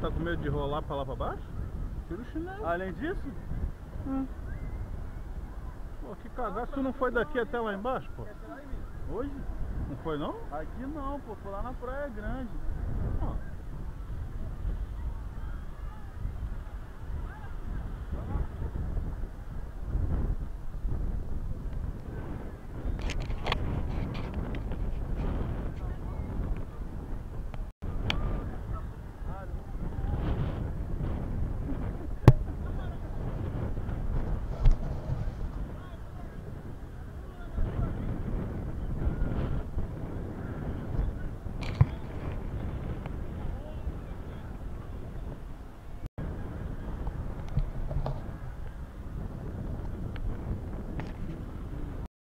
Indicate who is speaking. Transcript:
Speaker 1: Tá com medo de rolar pra lá pra baixo? Tira o chinelo.
Speaker 2: Além disso,
Speaker 1: Hum. Pô, que cagaço, tu não foi daqui até lá embaixo, pô?
Speaker 2: hoje,
Speaker 1: Não foi não?
Speaker 2: aqui não, pô, foi lá na Praia Grande.